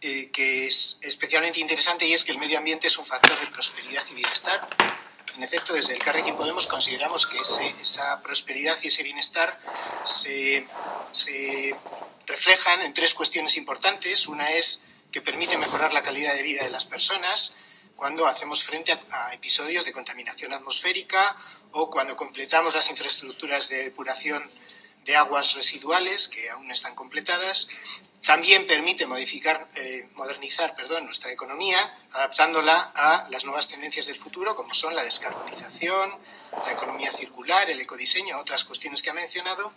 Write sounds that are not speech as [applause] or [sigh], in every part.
eh, que es especialmente interesante y es que el medio ambiente es un factor de prosperidad y bienestar. En efecto, desde el Carrequín Podemos consideramos que esa prosperidad y ese bienestar se, se reflejan en tres cuestiones importantes. Una es que permite mejorar la calidad de vida de las personas cuando hacemos frente a, episodios de contaminación atmosférica o cuando completamos las infraestructuras de depuración de aguas residuales que aún están completadas. También permite modificar, eh, modernizar perdón, nuestra economía, adaptándola a las nuevas tendencias del futuro, como son la descarbonización, la economía circular, el ecodiseño, otras cuestiones que ha mencionado.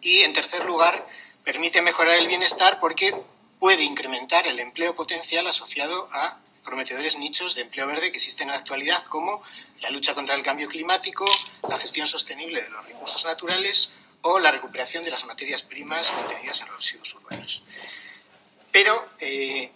Y, en tercer lugar, permite mejorar el bienestar porque puede incrementar el empleo potencial asociado a prometedores nichos de empleo verde que existen en la actualidad, como la lucha contra el cambio climático, la gestión sostenible de los recursos naturales o la recuperación de las materias primas contenidas en los residuos urbanos. Pero, eh,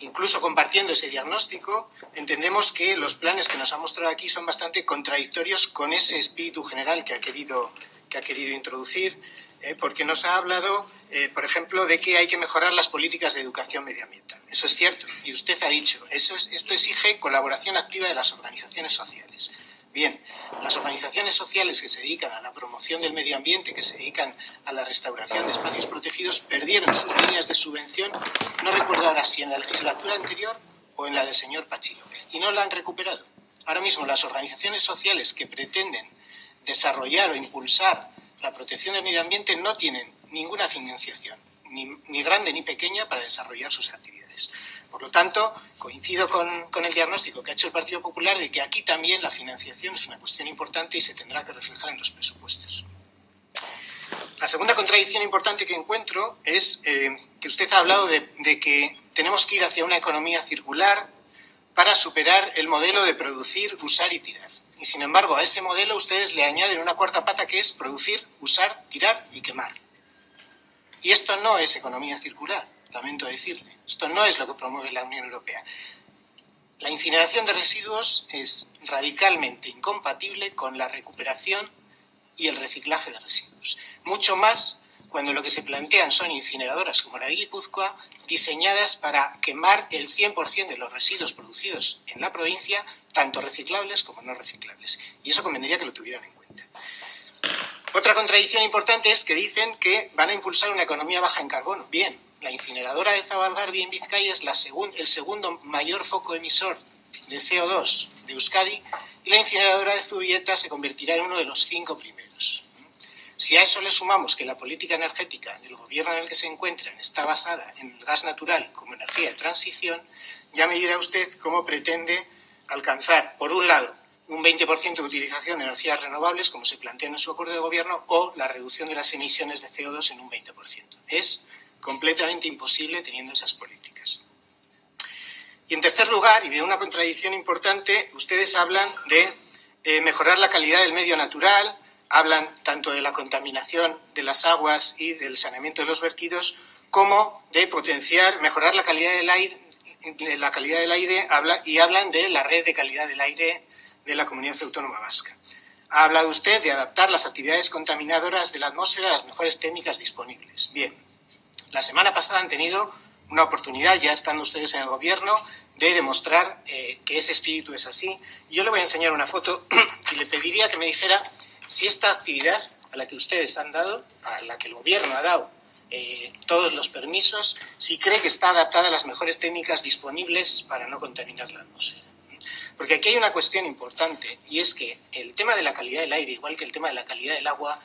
incluso compartiendo ese diagnóstico, entendemos que los planes que nos ha mostrado aquí son bastante contradictorios con ese espíritu general que ha querido, que ha querido introducir, eh, porque nos ha hablado, eh, por ejemplo, de que hay que mejorar las políticas de educación medioambiental. Eso es cierto, y usted ha dicho, eso esto exige colaboración activa de las organizaciones sociales. Bien, las organizaciones sociales que se dedican a la promoción del medio ambiente, que se dedican a la restauración de espacios protegidos, perdieron sus líneas de subvención, no recuerdo ahora si en la legislatura anterior o en la del señor Pachi López, y no la han recuperado. Ahora mismo las organizaciones sociales que pretenden desarrollar o impulsar la protección del medio ambiente no tienen ninguna financiación, ni, grande ni pequeña, para desarrollar sus actividades. Por lo tanto, coincido con, el diagnóstico que ha hecho el Partido Popular de que aquí también la financiación es una cuestión importante y se tendrá que reflejar en los presupuestos. La segunda contradicción importante que encuentro es eh, que usted ha hablado de que tenemos que ir hacia una economía circular para superar el modelo de producir, usar y tirar. Y sin embargo, a ese modelo ustedes le añaden una cuarta pata que es producir, usar, tirar y quemar. Y esto no es economía circular, lamento decirle. Esto no es lo que promueve la Unión Europea. La incineración de residuos es radicalmente incompatible con la recuperación y el reciclaje de residuos. Mucho más cuando lo que se plantean son incineradoras como la de Guipúzcoa, diseñadas para quemar el 100% de los residuos producidos en la provincia tanto reciclables como no reciclables. Y eso convendría que lo tuvieran en cuenta. Otra contradicción importante es que dicen que van a impulsar una economía baja en carbono. Bien, la incineradora de Zabalgarbi en Vizcaya es el segundo mayor foco emisor de CO2 de Euskadi y la incineradora de Zubieta se convertirá en uno de los cinco primeros. Si a eso le sumamos que la política energética del gobierno en el que se encuentran está basada en el gas natural como energía de transición, ya me dirá usted cómo pretende alcanzar, por un lado, un 20% de utilización de energías renovables, como se plantea en su acuerdo de gobierno, o la reducción de las emisiones de CO2 en un 20%. Es completamente imposible teniendo esas políticas. Y en tercer lugar, y de una contradicción importante, ustedes hablan de eh, mejorar la calidad del medio natural, hablan tanto de la contaminación de las aguas y del saneamiento de los vertidos, como de potenciar, mejorar la calidad del aire, la calidad del aire y hablan de la red de calidad del aire de la Comunidad Autónoma Vasca. Ha hablado usted de adaptar las actividades contaminadoras de la atmósfera a las mejores técnicas disponibles. Bien, la semana pasada han tenido una oportunidad, ya estando ustedes en el gobierno, de demostrar eh, que ese espíritu es así. yo le voy a enseñar una foto [clears throat] y le pediría que me dijera si esta actividad a la que ustedes han dado, a la que el gobierno ha dado eh, todos los permisos si cree que está adaptada a las mejores técnicas disponibles para no contaminar la atmósfera. Porque aquí hay una cuestión importante y es que el tema de la calidad del aire, igual que el tema de la calidad del agua,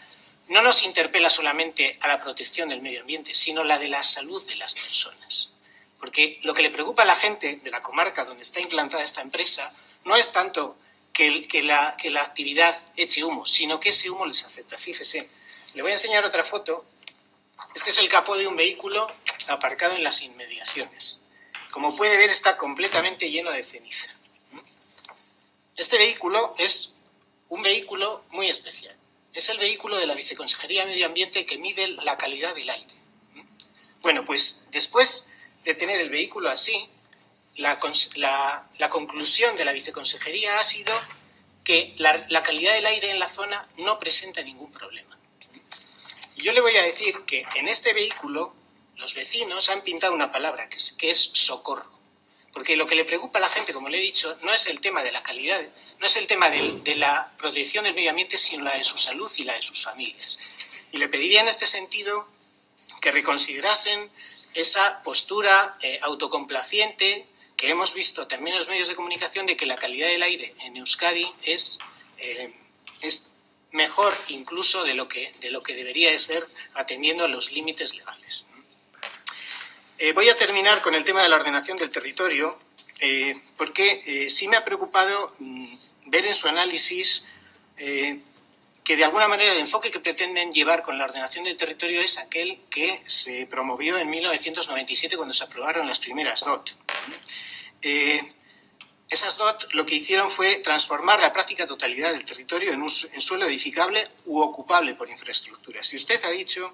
no nos interpela solamente a la protección del medio ambiente, sino la de la salud de las personas. Porque lo que le preocupa a la gente de la comarca donde está implantada esta empresa no es tanto que, la, la actividad eche humo, sino que ese humo les afecta. Fíjese, le voy a enseñar otra foto este es el capó de un vehículo aparcado en las inmediaciones. Como puede ver, está completamente lleno de ceniza. Este vehículo es un vehículo muy especial. Es el vehículo de la Viceconsejería de Medio Ambiente que mide la calidad del aire. Bueno, pues después de tener el vehículo así, la, conclusión de la Viceconsejería ha sido que la calidad del aire en la zona no presenta ningún problema. Y yo le voy a decir que en este vehículo los vecinos han pintado una palabra que es, que es socorro. Porque lo que le preocupa a la gente, como le he dicho, no es el tema de la calidad, no es el tema de, la protección del medio ambiente, sino la de su salud y la de sus familias. Y le pediría en este sentido que reconsiderasen esa postura eh, autocomplaciente que hemos visto también en los medios de comunicación de que la calidad del aire en Euskadi es, eh, mejor incluso de lo, que, de lo que debería de ser atendiendo a los límites legales. Eh, voy a terminar con el tema de la ordenación del territorio, eh, porque eh, sí me ha preocupado mm, ver en su análisis eh, que de alguna manera el enfoque que pretenden llevar con la ordenación del territorio es aquel que se promovió en 1997 cuando se aprobaron las primeras DOT. Eh, esas DOT lo que hicieron fue transformar la práctica totalidad del territorio en, un, en suelo edificable u ocupable por infraestructuras. Y usted ha dicho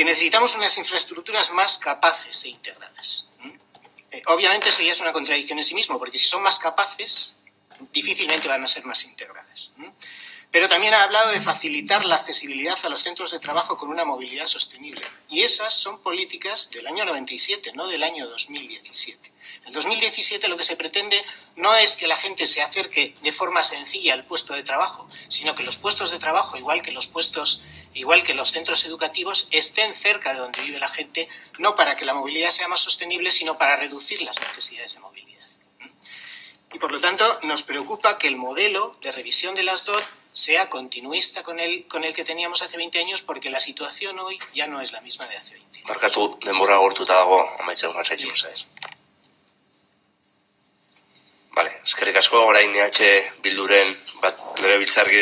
que necesitamos unas infraestructuras más capaces e integradas. Eh, obviamente eso ya es una contradicción en sí mismo, porque si son más capaces, difícilmente van a ser más integradas. Pero también ha hablado de facilitar la accesibilidad a los centros de trabajo con una movilidad sostenible. Y esas son políticas del año 97, no del año 2017. En 2017 lo que se pretende no es que la gente se acerque de forma sencilla al puesto de trabajo, sino que los puestos de trabajo, igual que los puestos, igual que los centros educativos, estén cerca de donde vive la gente, no para que la movilidad sea más sostenible, sino para reducir las necesidades de movilidad. Y por lo tanto, nos preocupa que el modelo de revisión de las DOT sea continuista con el, con el que teníamos hace 20 años, porque la situación hoy ya no es la misma de hace 20 años. Barkatu, denbora agortuta dago, amaitzen jarraitzen ez. Vale, eskerrik asko, orain EH Bilduren bat legebiltzarkide